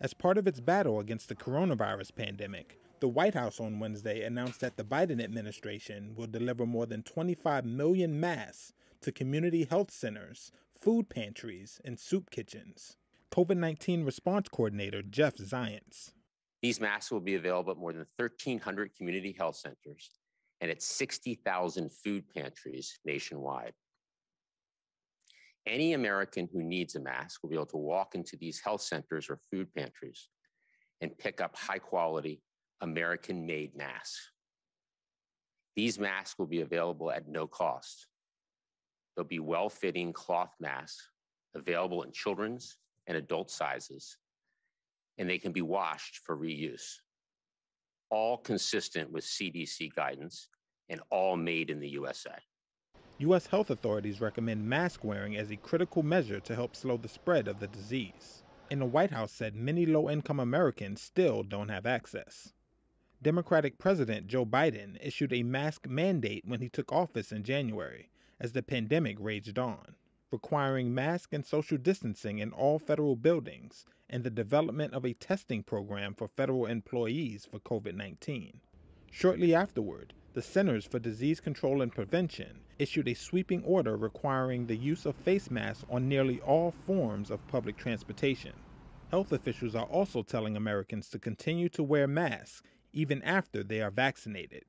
As part of its battle against the coronavirus pandemic, the White House on Wednesday announced that the Biden administration will deliver more than 25 million masks to community health centers, food pantries, and soup kitchens. COVID 19 response coordinator Jeff Zients. These masks will be available at more than 1,300 community health centers and at 60,000 food pantries nationwide. Any American who needs a mask will be able to walk into these health centers or food pantries and pick up high quality American made masks. These masks will be available at no cost. They'll be well fitting cloth masks available in children's and adult sizes, and they can be washed for reuse. All consistent with CDC guidance and all made in the USA. U.S. health authorities recommend mask wearing as a critical measure to help slow the spread of the disease. And the White House said many low income Americans still don't have access. Democratic President Joe Biden issued a mask mandate when he took office in January as the pandemic raged on, requiring mask and social distancing in all federal buildings and the development of a testing program for federal employees for COVID 19. Shortly afterward, the Centers for Disease Control and Prevention issued a sweeping order requiring the use of face masks on nearly all forms of public transportation. Health officials are also telling Americans to continue to wear masks even after they are vaccinated.